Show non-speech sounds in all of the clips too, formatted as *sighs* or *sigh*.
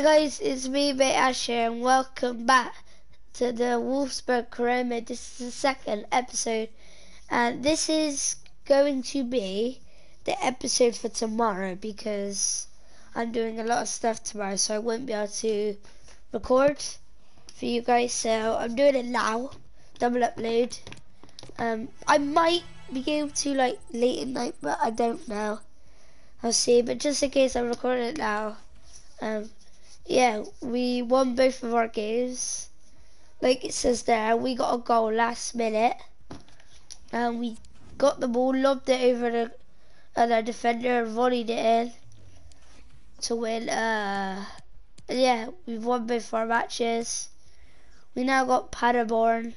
Hey guys, it's me, Mate Asher, and welcome back to the Wolfsburg Corona. This is the second episode, and this is going to be the episode for tomorrow because I'm doing a lot of stuff tomorrow, so I won't be able to record for you guys. So I'm doing it now, double upload. Um, I might be able to like late at night, but I don't know. I'll see. But just in case, I'm recording it now. Um, yeah, we won both of our games. Like it says there, we got a goal last minute. And we got the ball, lobbed it over the other defender, and volleyed it in to win. Uh, yeah, we've won both our matches. We now got Paderborn.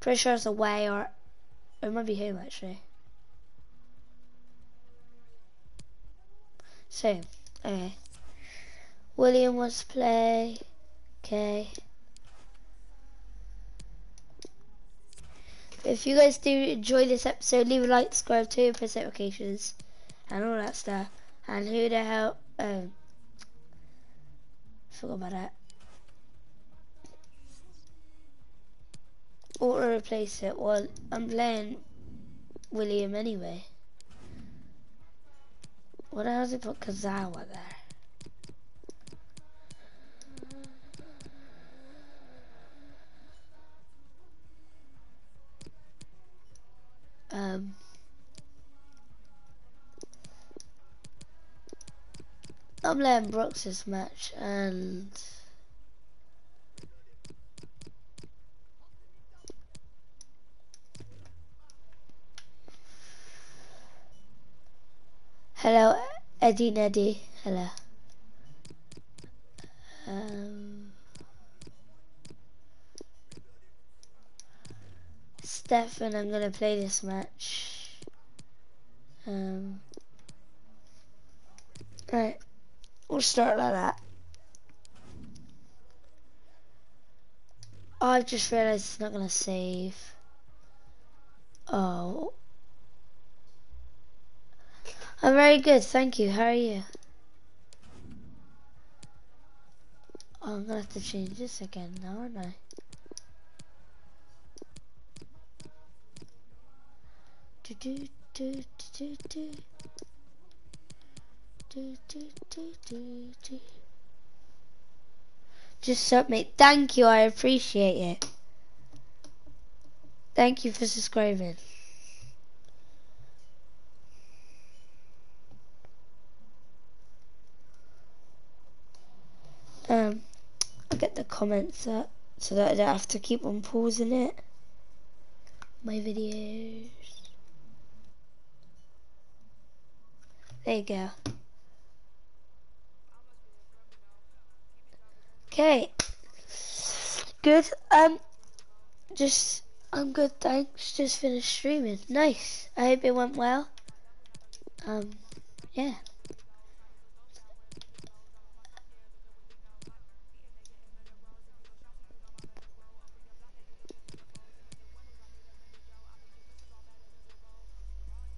Pretty sure it's away or it might be home actually. So, okay. William wants to play. Okay. If you guys do enjoy this episode, leave a like, subscribe to, press notifications, and all that stuff. And who the hell? Um, forgot about that. Auto replace it. Well, I'm playing William anyway. What else did put Kazawa there? I'm letting Brooks this match and Hello, Eddie Neddy. Hello. Um, Steffen, I'm gonna play this match. Um, right, we'll start like that. Oh, I've just realised it's not gonna save. Oh. I'm very good, thank you. How are you? Oh, I'm gonna have to change this again now, aren't I? Do do do do do do Just submit. Thank you. I appreciate it. Thank you for subscribing. Um, I'll get the comments up so that I don't have to keep on pausing it. My videos. There you go. Okay. Good. Um, just, I'm good, thanks. Just finished streaming. Nice. I hope it went well. Um, yeah.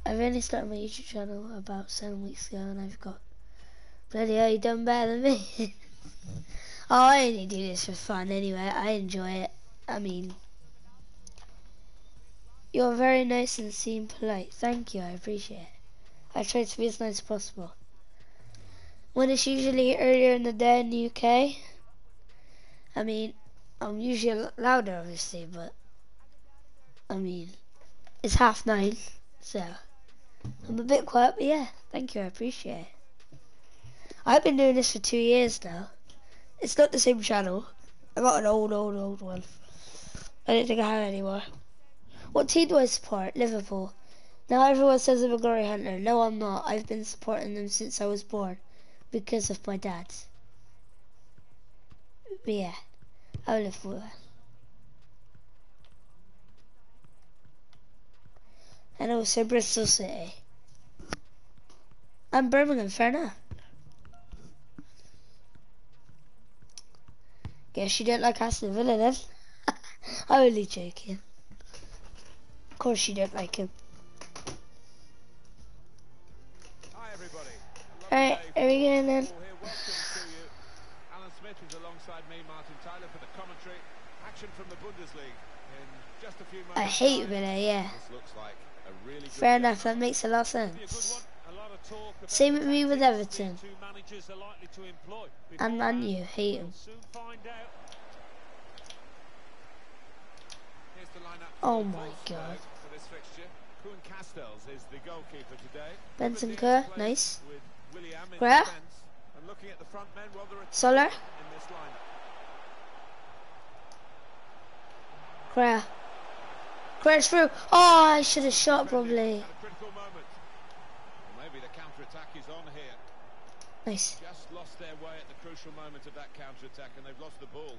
I've only started my YouTube channel about seven weeks ago and I've got bloody hell you done better than me. *laughs* I only do this for fun anyway, I enjoy it. I mean You're very nice and seem polite. Thank you, I appreciate it. I try to be as nice as possible. When it's usually earlier in the day in the UK, I mean, I'm usually louder obviously, but I mean, it's half nine, so I'm a bit quiet, but yeah, thank you, I appreciate it. I've been doing this for two years now. It's not the same channel. I got an old, old, old one. I don't think I have anymore. What team do I support? Liverpool. Now everyone says I'm a glory hunter. No, I'm not. I've been supporting them since I was born because of my dad. But yeah, I live for that. and also Bristol City. And Birmingham, fair enough. Guess you don't like Aston Villa then? *laughs* I'm only joking. Of course you don't like him. Hi everybody. Alright, here we go then. Smith is alongside me, Martin Tyler, for the commentary. Action from the Bundesliga in just a few moments. I hate Villa, yeah. Like really Fair game. enough, that makes a lot of Be a good sense. Same with me with Everton. And Man U, hate him. Oh my God. Benson Kerr, nice. Kerr. two Solar. Correa. Correa's through. Oh, I should have shot probably. At a critical moment. Well, maybe the counter-attack is on here. Nice. Just lost their way at the crucial moment of that counter-attack, and they've lost the ball.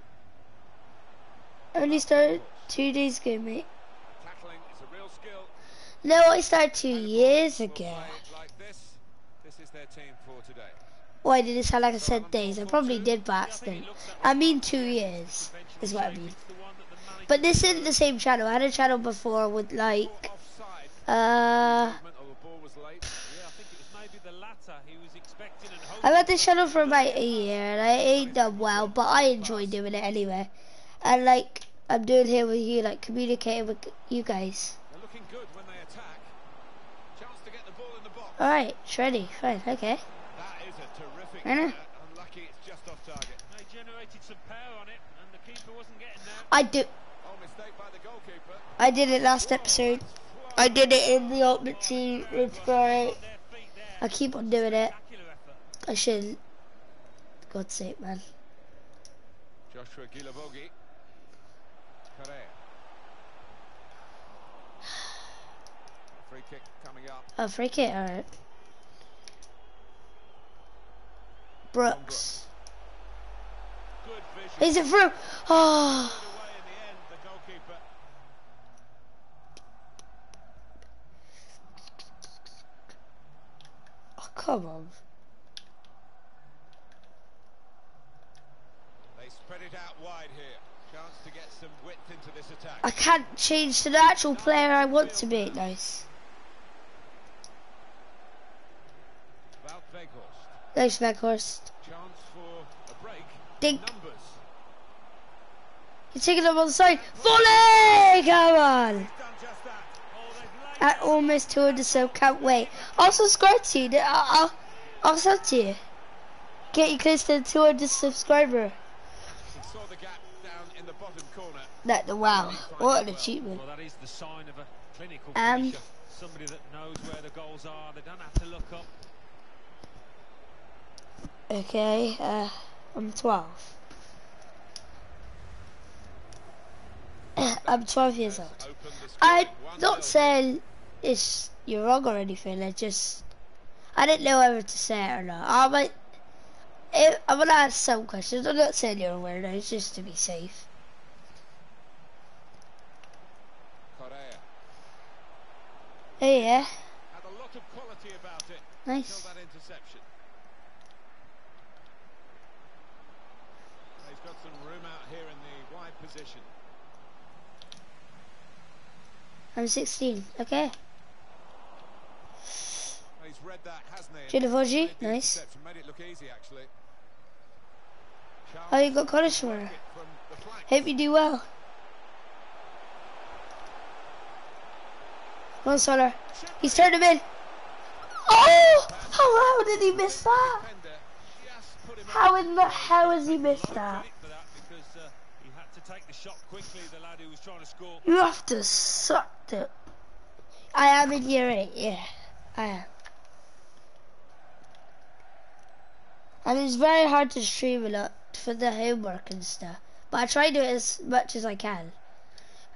Only started two days ago, mate. Tackling is a real skill. No, I started two years ago. like this. This is their team for today. Why did it sound like I said days? I probably did by accident. I mean two years is what I mean. But this isn't the same channel. I had a channel before with like, uh, Movement or the ball was late. Yeah, I think it was maybe the latter he was expecting and hoping. I've had this channel for about a year and I ain't done well, but I enjoy doing it anyway. And like, I'm doing here with you, like communicating with you guys. They're looking good when they attack. Chance to get the ball in the box. Alright, Shreddy, fine, okay. That is a terrific I know. header. Unlucky it's just off target. They generated some power on it, and the keeper wasn't getting there. I do, Oh, mistake by the goalkeeper. I did it last episode. I did it in the Ultimate Team Inspired. Their feet there. I keep on doing it. I should. God's sake, man. Joshua Guilavogui. *sighs* Free kick coming up. Oh, free kick, alright. Brooks. Is it through? Oh, Put away in the end, the goalkeeper. oh come on. They spread it out wide here. Chance to get some width into this attack. I can't change to the actual player I want to be. Nice. Wout Weghorst. Nice, Weghorst. Chance for a break. Dink. Numbers. He's taking them on the side. Volley! Come on. He's done just that. Oh, At almost 200, so can't wait. Uh, uh, I'll subscribe to you. I'll, I'll, I'll sub to you. Get you close to the 200 subscriber. He saw the gap down in the. That, wow. What an achievement. Well, that is the sign of a clinical Um. Somebody that knows where the goals are. They don't have to look up. Okay, uh, I'm 12. *coughs* I'm 12 years old. Open the score. I'm 1-0. not saying it's you're wrong or anything. I just I didn't know whether to say it or not. I might. I'm gonna ask some questions. I'm not saying you're a weirdo. It's just to be safe. Correa Oh yeah, had a lot of quality about it. nice. Until that interception. He's got some room out here in the wide position. I'm 16. Okay. He's read that, hasn't he? Nice. interception, Made it look easy. Oh, you got college tomorrow. took it from the flank. Hope you do well. Come on, Solar. He's turned him in. Oh! How, how did he miss that? How in the hell has he missed that? You have to suck it. I am in year eight, yeah. I am. And it's very hard to stream a lot for the homework and stuff. But I try to do it as much as I can.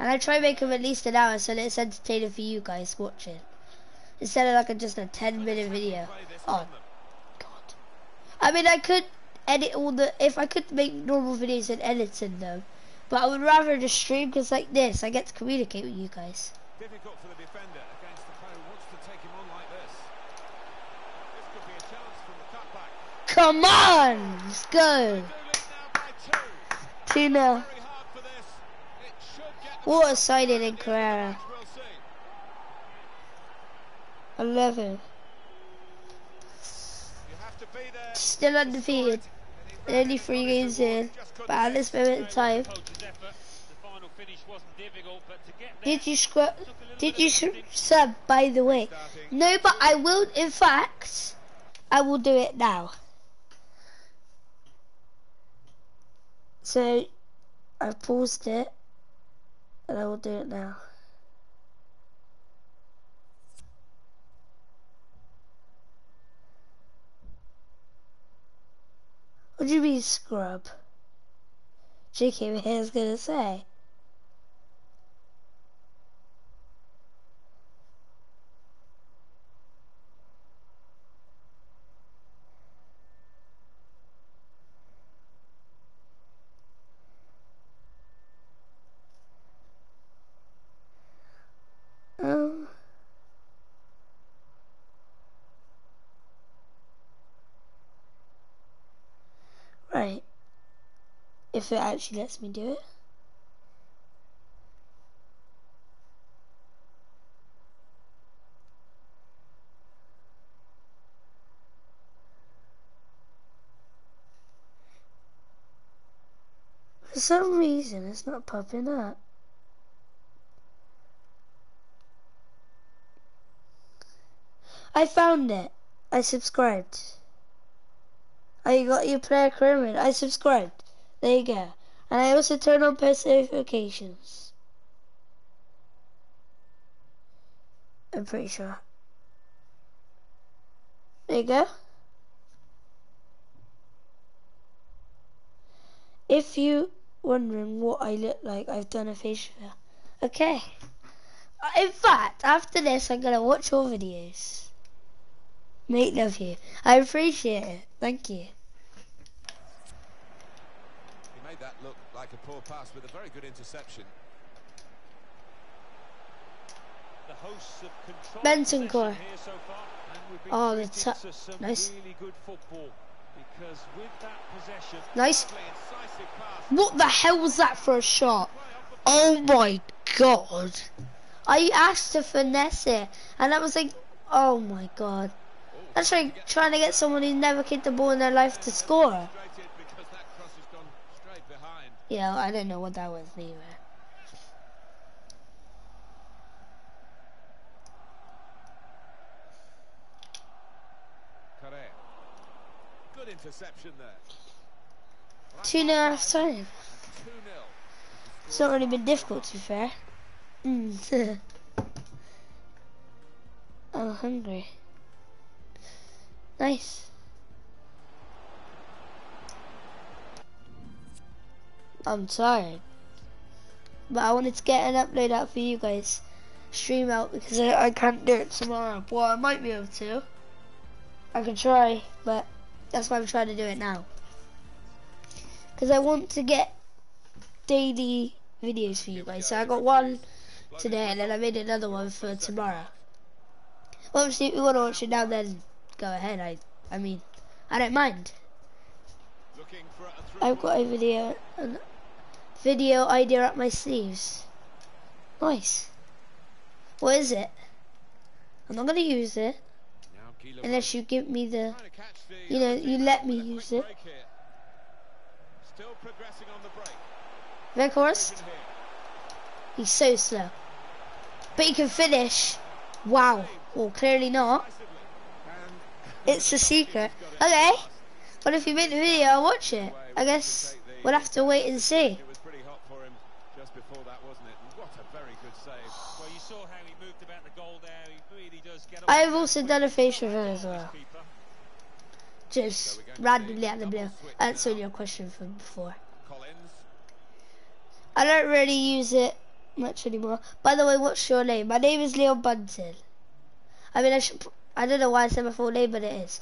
And I try make them at least an hour so that it's entertaining for you guys watching. Instead of like a, just a 10 minute video. Oh. God. I mean, I could edit all the. If I could make normal videos and editing them. But I would rather just stream because, like this, I get to communicate with you guys. Difficult for the defender against the player who wants to take him on like this. This could be a chance from the cutback. Come on! Let's go! Do lead now by 2 two. 0. Very hard for this. It should get them What a signing in Carrera. I love him. Still undefeated. Only three games in, but at this moment in time, did you scrub? Did you sub? By the way, no, but I will. In fact, I will do it now. So, I've paused it, and I will do it now. What do you mean scrub? JK here is gonna say. Um. Right. If it actually lets me do it. For some reason, it's not popping up. I found it. I subscribed. I got your player career. I subscribed. There you go. And I also turn on post notifications. I'm pretty sure. There you go. If you wondering what I look like, I've done a facial. Okay. Uh, In fact, after this, I'm gonna watch all videos. Mate, love you. I appreciate it. Thank you. He made that look like a poor pass with a very good interception. the hosts have controlled Benson Core. here so far, and we've been Oh, the treated to some nice. really good football because with that possession, Nice. Pass. What the hell was that for a shot? Oh my god. I asked to finesse it, and I was like, oh my god. That's like trying to get someone who's never kicked the ball in their life to score. Frustrated because that cross has gone straight behind. Yeah, I don't know what that was either. Correa. Good interception there. Two and a half time. 2 0. It's not really been difficult to be fair. Mm. *laughs* I'm hungry. Nice. I'm tired. But I wanted to get an upload out for you guys. Stream out because I, I can't do it tomorrow. Well, I might be able to. I can try, but that's why I'm trying to do it now. Because I want to get daily videos for you guys. So I got one today and then I made another one for tomorrow. Obviously, if you want to watch it now, then go ahead. I, I mean, I don't mind. Looking for a through I've got a video, a video idea up my sleeves. Nice. What is it? I'm not gonna use it unless you give me the. trying to catch the You know, you let me use it. Still progressing on the break. Vision here. he's so slow, but he can finish. Wow. Well, clearly not. It's a secret. Okay. But if you make the video, I'll watch it. I guess we'll have to wait and see. it was pretty hot for him just before that, wasn't it? And what a very good save. well, you saw how he moved about the goal there. He really does get. I have also done a facial as well. Just randomly out of the blue. Answering your question from before. Collins. I don't really use it much anymore. By the way, what's your name? My name is Leon Bunton. I mean, I should. I don't know why I said my full name, but it is.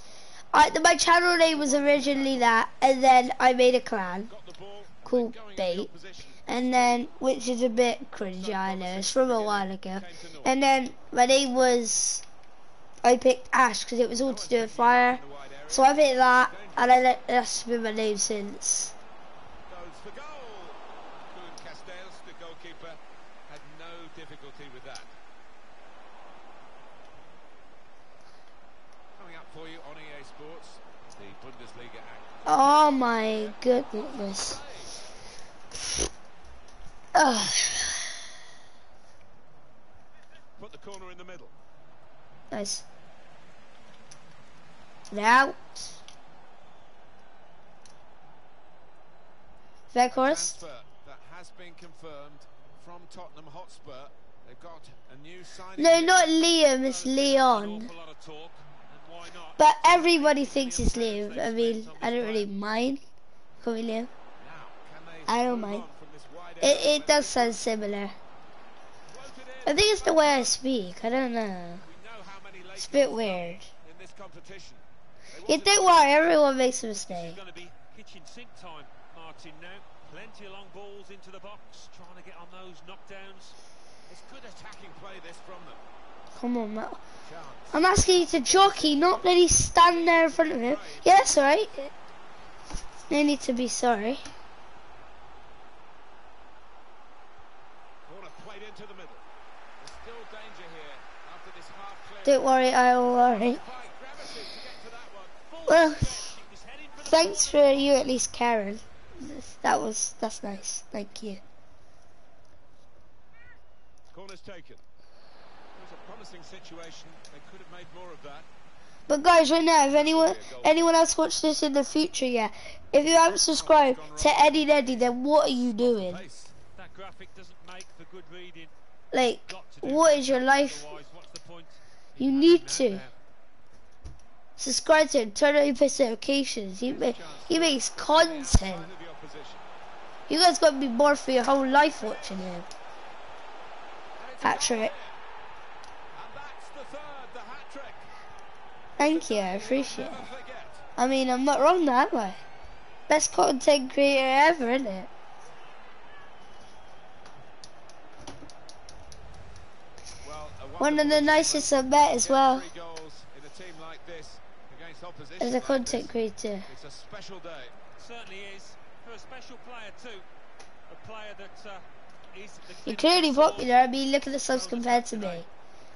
I, my channel name was originally that, and then I made a clan called Bate, and then which is a bit cringy. I know it's from a while ago. And then my name was. I picked Ash because it was all to do with fire. So I picked that, and let that's been my name since. Oh my goodness. Ugh. Put the corner in the middle. Nice. Out. Weghorst. Transfer that has been confirmed from Tottenham Hotspur. They've got a new signing. No, not Liam, it's Leon. awful lot of talk, and why not? But everybody thinks it's Liam. I mean, I don't really mind Liam. Now, can they I don't mind. on from this wide It, it does sound similar. I think it's the way I speak. I don't know. We know how many late It's a bit weird. in this competition. They You wanted don't to- worry, everyone makes a mistake. going to be kitchen sink time, Martin. Now, plenty of long balls into the box, trying to get on those knockdowns. It's good attacking play this from them. Come on, Matt. I'm asking you to jockey, not let he stand there in front of him. Yeah, that's alright. No need to be sorry. Corner played into the middle. There's still danger here after this half clear. Don't worry, I will worry. Applying gravity to get to that one. Well, He's heading for the thanks for you at least caring. That was, that's nice. Thank you. Corner's taken. It was a promising situation. They could have made more of that. But guys, right now, if anyone anyone else watch this in the future, yeah, if you haven't subscribed to Eddie and Eddie, then what are you doing? That graphic doesn't make for good reading. Like, Got to do what something, is your life? Otherwise, what's the point? You need to subscribe to him, turn on your notifications. He ma- he makes content. You guys got to be bored for your whole life watching him. Hat trick. Thank you, I appreciate it. I mean, I'm not wrong, that I? Best content creator ever, isn't it? Well, a One of the nicest I've met as well Three goals in a team like this as a content creator. It's a special day. Certainly is. For a special player too. A player that uh, is the You're clearly popular. I mean, look at the subs compared to me.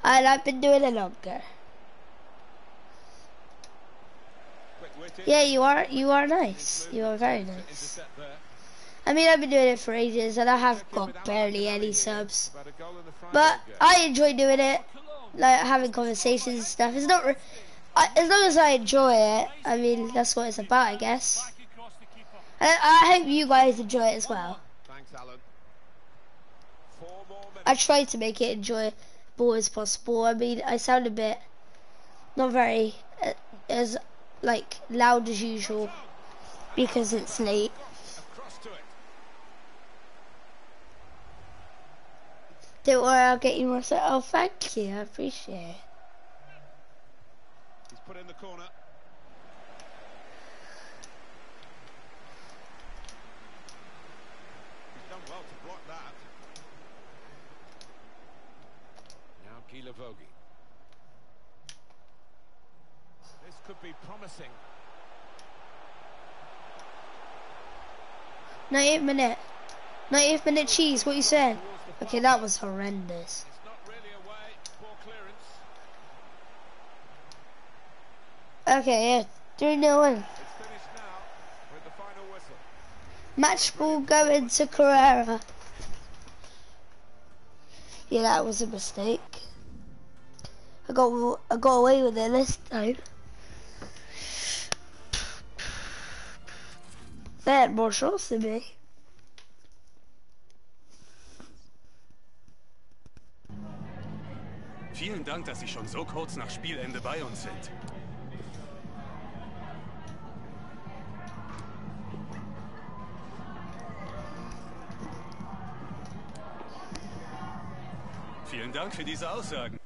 And I've been doing it longer. Yeah, you are. You are nice. You are very nice. I mean, I've been doing it for ages, and I have got barely any subs. about a goal in the Freiburg But. I enjoy doing it, like having conversations and stuff. It's not. I, as long as I enjoy it, I mean, that's what it's about, I guess. Back across the keeper. And I hope you guys enjoy it as well. Thanks, Alan. Four more minutes. I try to make it enjoyable as possible. I mean, I sound a bit not very uh, as like loud as usual because it's late. Across to it. Don't worry, I'll get you more. So, oh, thank you. I appreciate it. He's put in the corner. He's done well to block that. Now Guilavogui. This could be promising. 90th minute. 90th minute cheese. What you saying? Okay, that was horrendous. Okay, yeah. 3 0 in. It's finished now with the final whistle. Match ball going to Carrera. Yeah, that was a mistake. I got I got away with it this time. They had more shots than me. Vielen Dank, dass Sie schon so kurz nach Spielende bei uns sind. Vielen Dank für diese Aussagen.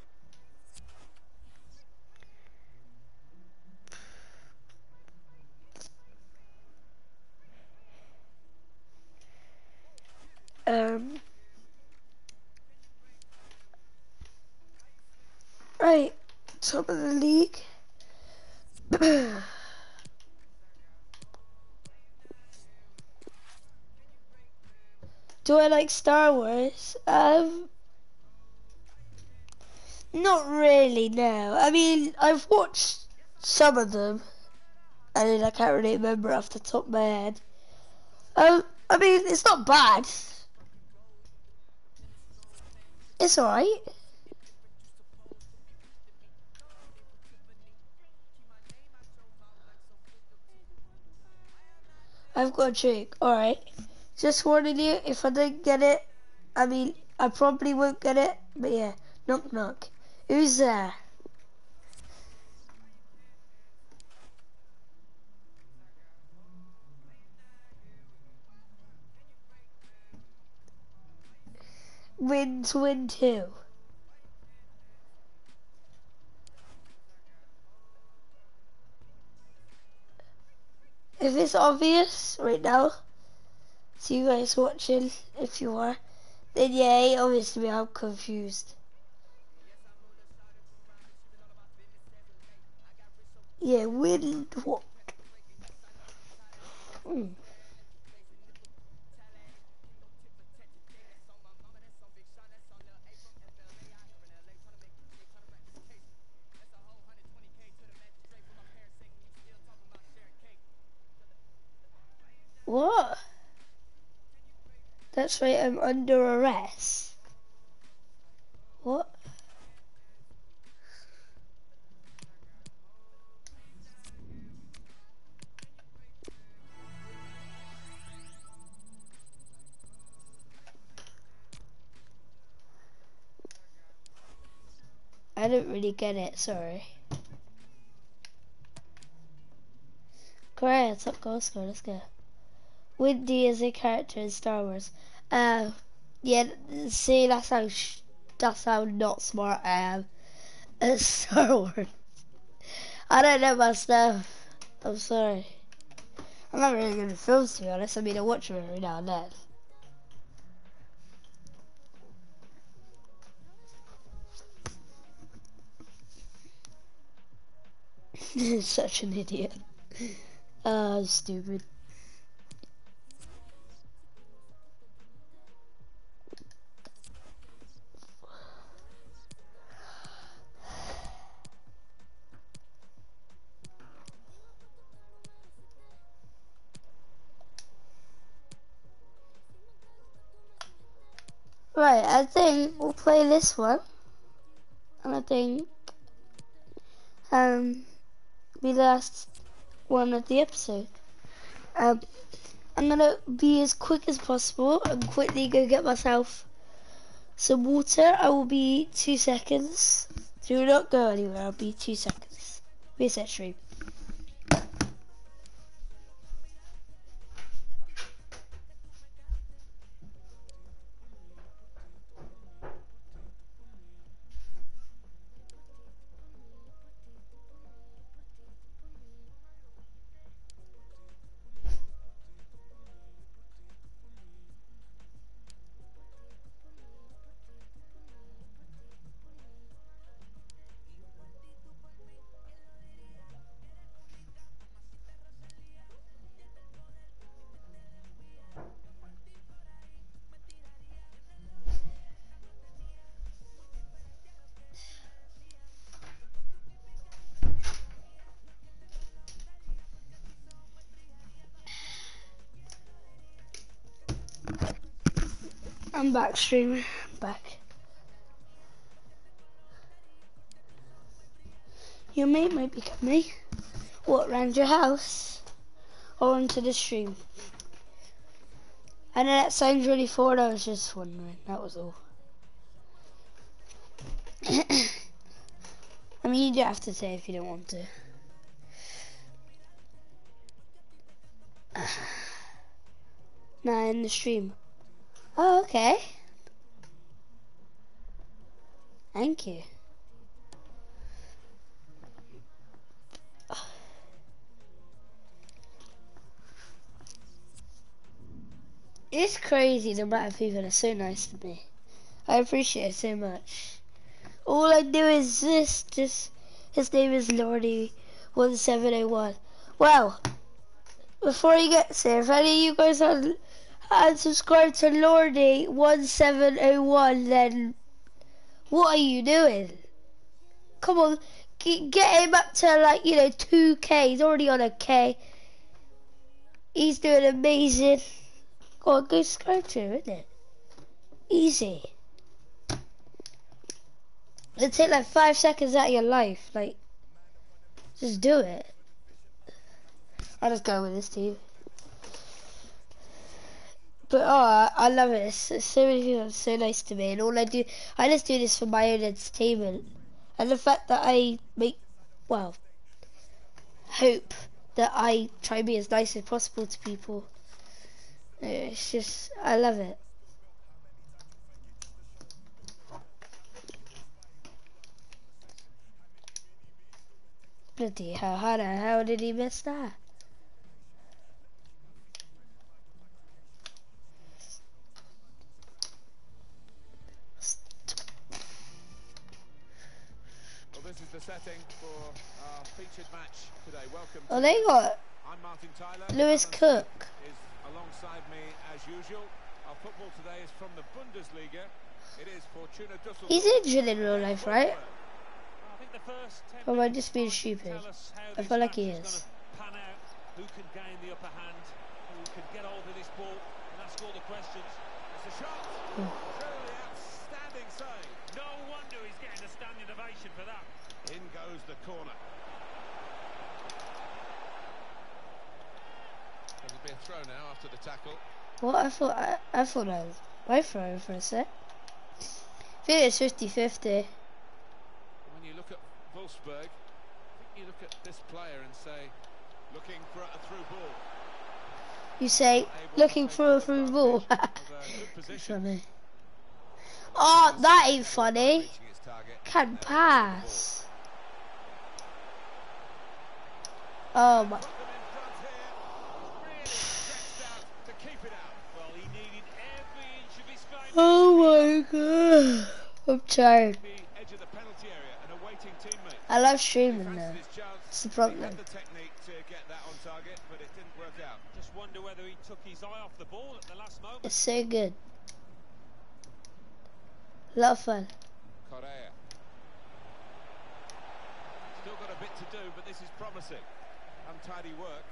Top of the league. *clears throat* Do I like Star Wars? Um, not really. No. I mean, I've watched some of them. Mean, I can't really remember off the top of my head. Um, I mean, it's not bad. It's alright. I've got a trick. Alright. Just warning you, if I don't get it, I mean, I probably won't get it, but yeah. Knock knock. Who's there? Win win two. If it's obvious right now, to you guys watching, if you are, then yeah, obviously I'm confused. Yeah, win what? Hmm. What? That's right, I'm under arrest. What? I don't really get it, sorry. Great, top goal score, let's go. Wendy is a character in Star Wars. Uh, yeah, see, that's how, that's how not smart I am. It's Star Wars. I don't know my stuff. I'm sorry. I'm not really good at films, to be honest. I mean, I watch them every now and then. *laughs* Such an idiot. *laughs* Uh, stupid. We'll play this one. And I think um be the last one of the episode. Um I'm gonna be as quick as possible and quickly go get myself some water. I will be two seconds. Do not go anywhere, I'll be two seconds. Be a set stream. I'm back streaming. Back. Your mate might be coming. What, round your house? Or onto the stream? I know that sounds really forward, I was just wondering, that was all. *coughs* I mean, you don't have to say if you don't want to. *sighs* nah, in the stream. Oh, okay. Thank you. It's crazy the amount of people are so nice to me. I appreciate it so much. All I do is this, just, his name is Lordy1701. Well, before he gets here, if any of you guys are and subscribe to Lordy1701, then what are you doing? Come on, Get, him up to like, you know, 2k. He's already on a k. He's doing amazing. Go on, go subscribe to him, isn't it? Easy. It'll take like five seconds out of your life. Like, just do it. I'll just go with this team. But oh, I, love it. It's, so many people are so nice to me, and all I do, I just do this for my own entertainment, and the fact that I make, well, hope that I try and be as nice as possible to people. It's just, I love it. Bloody hell, how the hell did he miss that? Setting for our featured match today. Welcome. Oh, they got I'm Martin Tyler. Lewis Cook. Is alongside me as usual. Our football today is from the Bundesliga. It is Fortuna Düsseldorf. He's injured in real life, right? I think the first 10 Or am I just being stupid? tell us how I feel like he is is. Pan out, who can gain the upper hand, who can get hold of this ball and ask all the questions. It's a shot. Hmm. Truly outstanding save. No wonder he's getting a standing ovation for that. In goes the corner. It'll be a throw now after the tackle. What I thought I, I thought that was my throw for a sec. I think it's 50-50. When you look at Wolfsburg, I think you look at this player and say, looking for a through ball. You say looking for a through ball. advantage of a *laughs* good position. funny. Oh, that ain't funny. Reaching its target. Can Now it's the pass. Oh my. ball. Put them in front here. Really stretched out to keep it out. Well, he needed every inch of his Oh, game. Oh my god. I'm tired. The edge of the penalty area and awaiting teammate. I love streaming though. It's the problem. had the technique to get that on target, but it didn't work out. Just wonder whether he took his eye off the ball at the last moment. It's so good. A lot of fun. Correa. Still got a bit to do, but this is promising. Untidy work.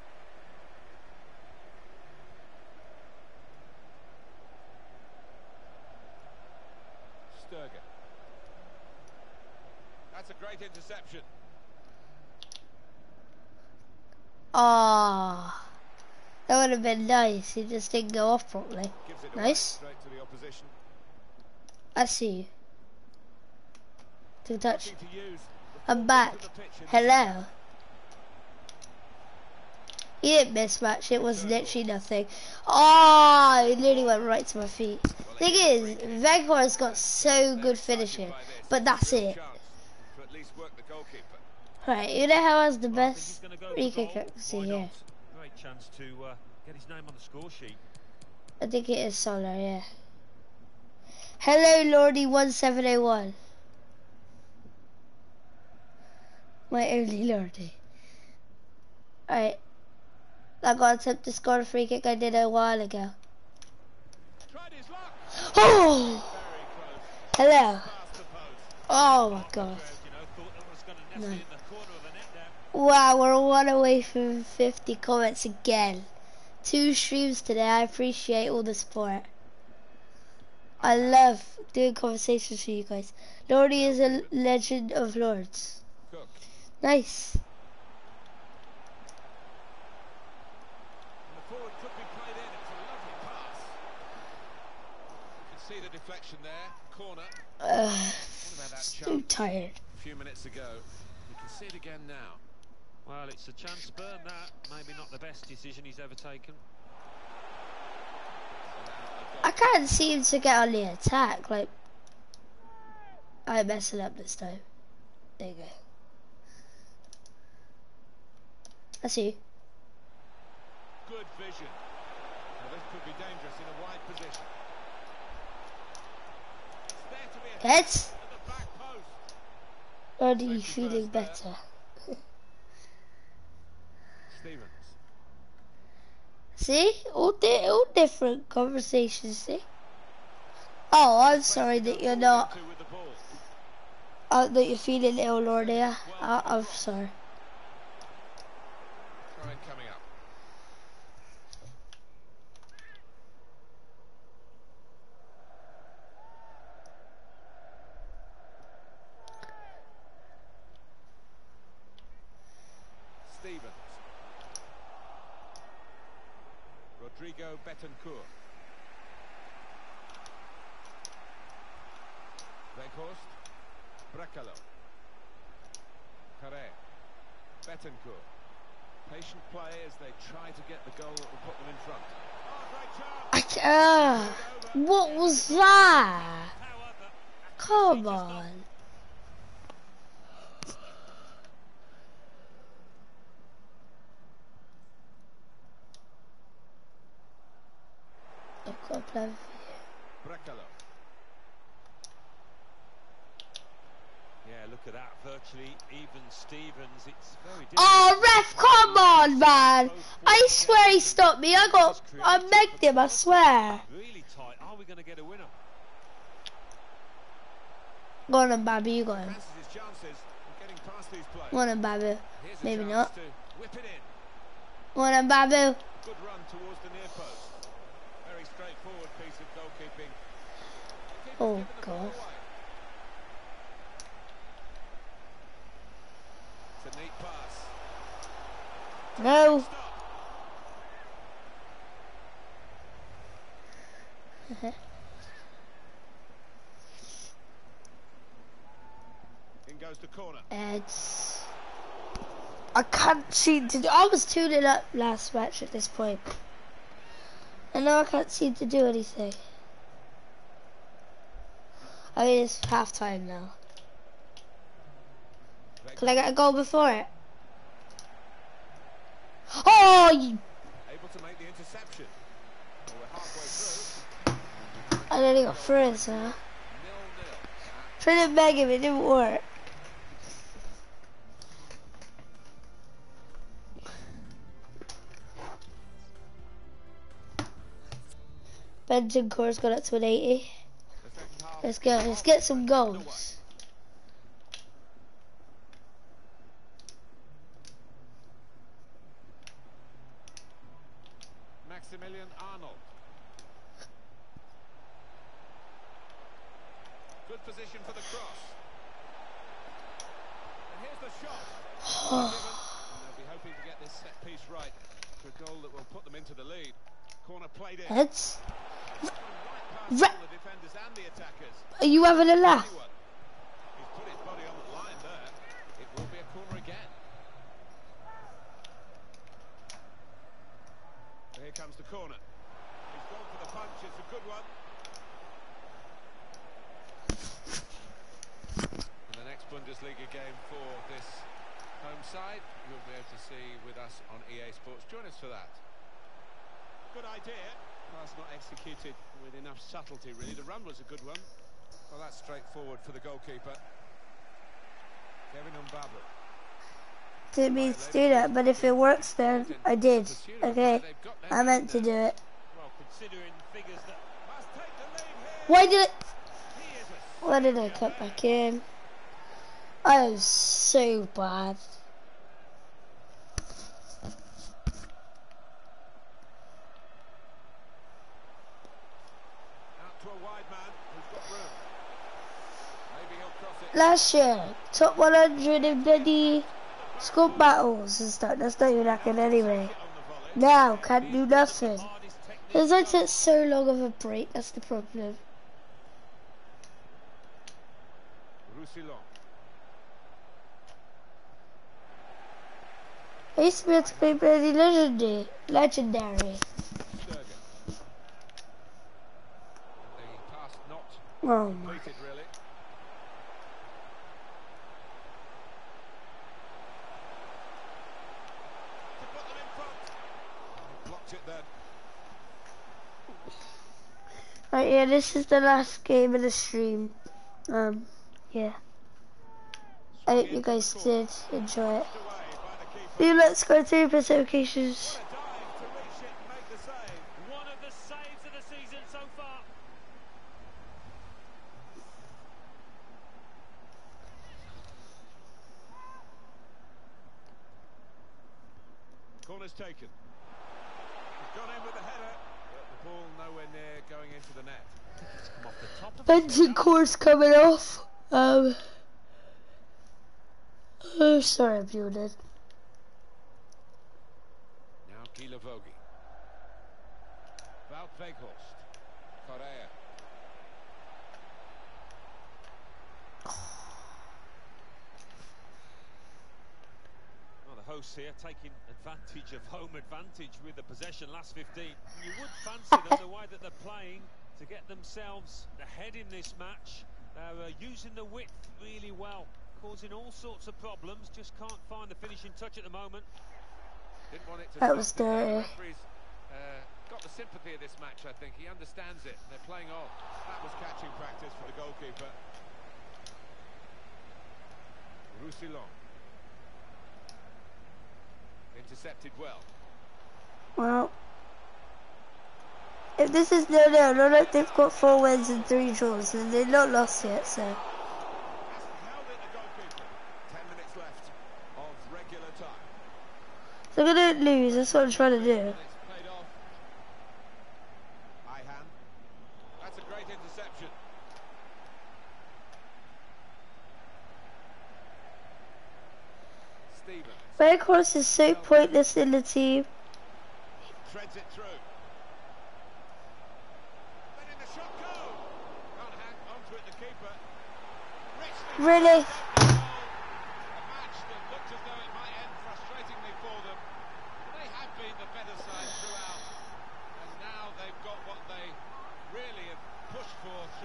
Sturger. That's a great interception. Ah, that would have been nice. He just didn't go off properly. Gives it away Nice. straight to the opposition. I see you. Good touch. Looking to use the I'm back. width of the pitch in this Hello. He didn't mismatch. It was literally nothing. Oh, it literally went right to my feet. Thing is, Weghorst got so good finishing, but that's it. chance to at least work the goalkeeper. Right, you know how has the Well, I think he's best free kick accuracy here? Great chance to uh, get his name on the score sheet. I think it is Solar, yeah. Hello, Lordy1701. My only Lordy. Alright. I got to attempt to score a free kick I did a while ago. Tried his luck. Oh! Hello. Past the post. Oh my god. Crowd, you know, thought that was going to nest No. it in the corner of the net there. Wow, we're one away from 50 comments again. Two streams today. I appreciate all the support. I love doing conversations with you guys. Lordy is a legend of lords. Nice. And the forward could be played in. It's a lovely pass. You can see the deflection there. Corner. Uh, What about that so tired. a few minutes ago? You can see it again now. Well, it's a chance burn that. Maybe not the best decision he's ever taken. I can't seem to get on the attack. Like, I'm messing up this time. There you go. I see. you. Good vision. Now this could be dangerous in a wide position. It's there to be a Heads. at the back post. Already feeling better. Stevens. See? All, di- all different conversations, see? Oh, I'm sorry that you're not. Two with the ball. uh, that you're feeling ill, Lord. Yeah, uh, I'm sorry. Throw in coming up. Stevens. Rodrigo Bentancur. Weghorst. Brekalo. Correa. Bentancur. Patient play as they try to get the goal that will put them in front. I, uh, what was that? Come on. I've got a plan for Brekalo. yeah, look at that. Virtually even Stevens. It's very difficult. Oh, ref, come on, man. I swear he stopped me. I got, I megged him, I swear. Really tight. Are we going to get a winner? Go on, Babu, you got him. Fancies his chances of getting past these players. Go on, Babu. Maybe not. to whip it in. Go on, Babu. Good run towards the near post. Very straightforward piece of goalkeeping. Oh, given the ball God. It's a neat pass. No. Mm-hmm. In goes the corner. It's. I can't seem to. Do, I was tuning up last match at this point. point, and now I can't seem to do anything. I mean, it's half time now. Can I get a goal before it? Oh, you, Able to make the interception. Well, we're halfway through. I nearly got. Nil nil. Trying to beg him, it didn't work. Bentancur's got up to an 80. The second half. Let's go, let's get some goals. Maximilian Arnold. Good position for the cross. And here's the shot. *sighs* And they'll be hoping to get this set piece right for a goal that will put them into the lead. Corner played in. Heads. Right past the defenders and the attackers. Are you having a laugh? Anyone. He's put his body on the line there. It will be a corner again. Here comes the corner. He's gone for the punch. It's a good one. And the next Bundesliga game for this home side, you'll be able to see with us on EA Sports. Join us for that. Good idea. Pass not executed with enough subtlety, really. The run was a good one. Well, that's straightforward for the goalkeeper. Kevin Mbabu. Didn't mean to do that, but if it works then I did. Okay. I meant to do it. Well, considering figures that Must take the lead here. Why did it he is a why did I cut back in? I am so bad. Out to a wide man who's got room. Maybe he'll cross it. Last year, top 100 in bloody squad battles and stuff. That's not even happening anyway. On the volley. Now, can't do nothing. Because I took so long of a break, that's the problem. Roussillon. I used to be able to play bloody legendary. Legendary. Sturger. The pass not Oh my. completed, really. To put them in front. Blocked it then. Right, yeah, this is the last game of the stream. Um, yeah. I hope you guys did enjoy it. Dude, let's go to Pacific Cases. Corner's taken. He's gone in with the header, but the ball nowhere near going into the net. Bentancur's coming off. Um, oh, sorry, I'm muted. Now Guilavogui. Wout Weghorst. Correa. The hosts here taking advantage of home advantage with the possession last 15. You would fancy them the way that they're playing to get themselves ahead in this match. They're uh, using the width really well, causing all sorts of problems. Just can't find the finishing touch at the moment. Didn't want it to That was dirty. Uh, got the sympathy of this match, I think. He understands it. They're playing on. That was catching practice for the goalkeeper. Roussillon. Intercepted well. Well, if this is no no, I don't no, they've got four wins and three draws, and they're not lost yet. So Hasn't held it, the goalkeeper. Ten minutes left of regular time. Lose. That's what I'm trying to do. And it's played off. Ihan. That's a great interception. Is so pointless in the team. treads it through. Letting the shot go. Can't hang onto it, the keeper. Really? goal. A match that looked as though it might end frustratingly for them. They have been the better side throughout, and now they've got what they really have pushed for throughout.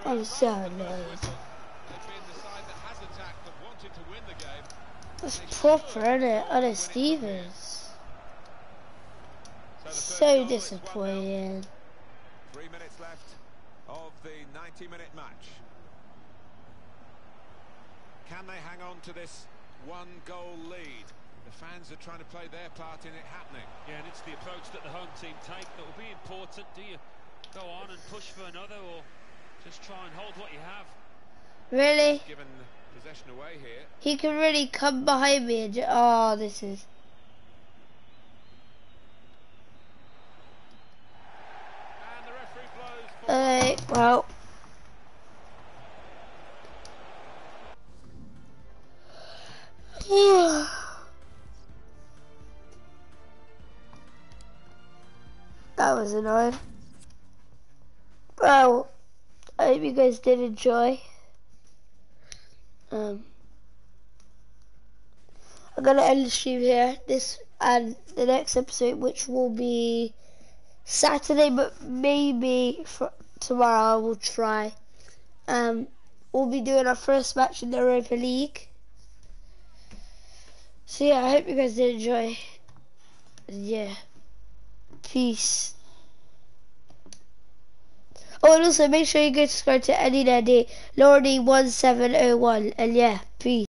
I'm so the first annoyed. whistle. They've been the side that has attacked, but wanted to win the game. That's proper, isn't it? Oh, no, Stevens. So, the first So goal, it's 1-0. disappointing. Three minutes left of the 90-minute match. Can they hang on to this one-goal lead? The fans are trying to play their part in it happening. Yeah, and it's the approach that the home team take that will be important. Do you go on and push for another or just try and hold what you have? Really? Given possession away here. He can really come behind me and ju- oh, this is. And the referee blows for... Alright, well. *sighs* that was annoying. Well, I hope you guys did enjoy. Um, I'm gonna end the stream here. This and the next episode, which will be Saturday, but maybe tomorrow I will try. Um, we'll be doing our first match in the Europa League. So yeah, I hope you guys did enjoy. Yeah, peace. Oh, and also make sure you go subscribe to Any Daddy Lordy one seven oh one, and yeah, peace.